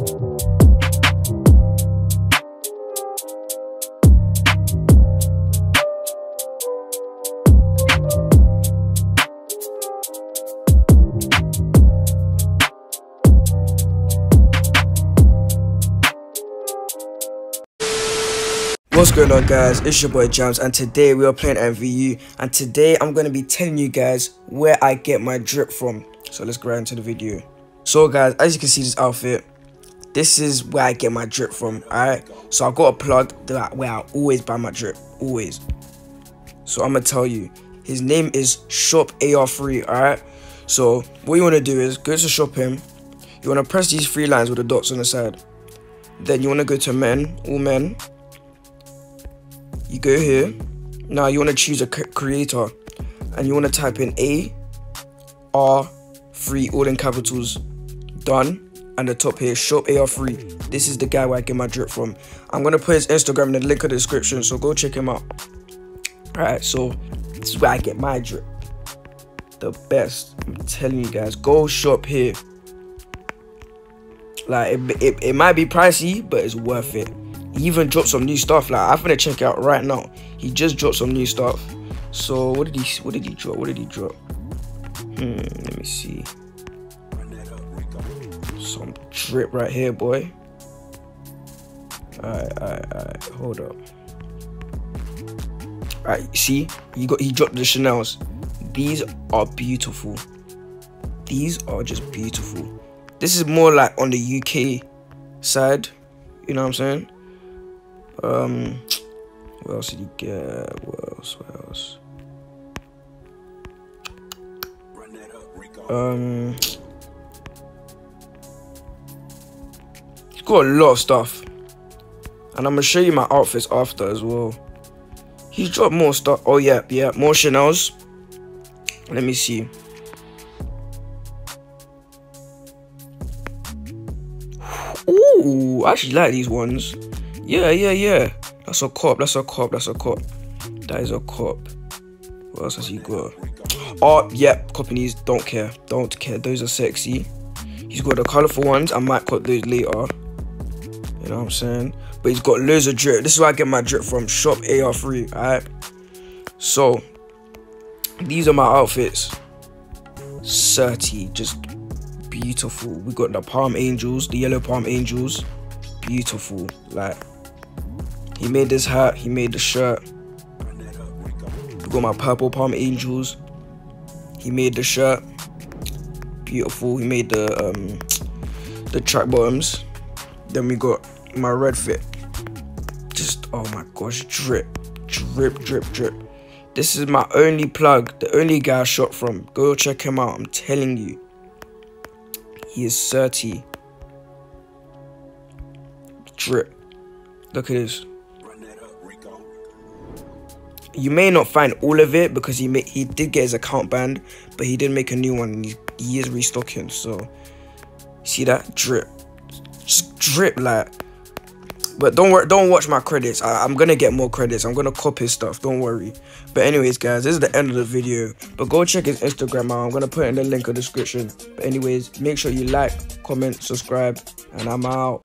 What's going on guys, it's your boy Jams and today we are playing IMVU and today I'm going to be telling you guys where I get my drip from. So let's go right into the video. So guys, as you can see this outfit, this is where I get my drip from, alright? So I got a plug that where I always buy my drip, always. So I'm to tell you, his name is Shop AR3, alright? So what you want to do is go to shop him, you want to press these three lines with the dots on the side. Then you want to go to men, all men, you go here now you want to choose a creator and you want to type in a r free all in capitals done and the top here shop AR3. this is the guy where i get my drip from i'm gonna put his instagram in the link in the description so go check him out all right so this is where i get my drip the best i'm telling you guys go shop here like it, it, it might be pricey but it's worth it he even dropped some new stuff. Like I'm gonna check out right now. He just dropped some new stuff. So what did he what did he drop? What did he drop? Hmm, let me see. Some drip right here, boy. Alright, alright, alright. Hold up. Alright, see? He got he dropped the Chanel's. These are beautiful. These are just beautiful. This is more like on the UK side. You know what I'm saying? Um, what else did he get? What else? What else? Um, got a lot of stuff, and I'm gonna show you my outfits after as well. He's dropped more stuff. Oh yeah, yeah, more Chanel's. Let me see. Ooh, I actually like these ones. Yeah, yeah, yeah. That's a cop. That's a cop. That's a cop. That is a cop. What else has he got? Oh, yeah. Companies don't care. Don't care. Those are sexy. He's got the colorful ones. I might cut those later. You know what I'm saying? But he's got loads of drip. This is where I get my drip from. Shop AR3. Alright. So, these are my outfits. 30. Just beautiful. We got the Palm Angels, the yellow Palm Angels. Beautiful. Like, he made this hat, he made the shirt. We got my purple palm angels. He made the shirt. Beautiful. He made the um the track bottoms. Then we got my red fit. Just oh my gosh, drip, drip, drip, drip. This is my only plug, the only guy I shot from. Go check him out. I'm telling you. He is 30. Drip. Look at this you may not find all of it because he he did get his account banned, but he did make a new one. and He, he is restocking. So see that drip, just drip like. But don't worry, don't watch my credits. I, am gonna get more credits. I'm gonna copy stuff. Don't worry. But anyways, guys, this is the end of the video. But go check his Instagram out. I'm gonna put in the link in the description. But anyways, make sure you like, comment, subscribe, and I'm out.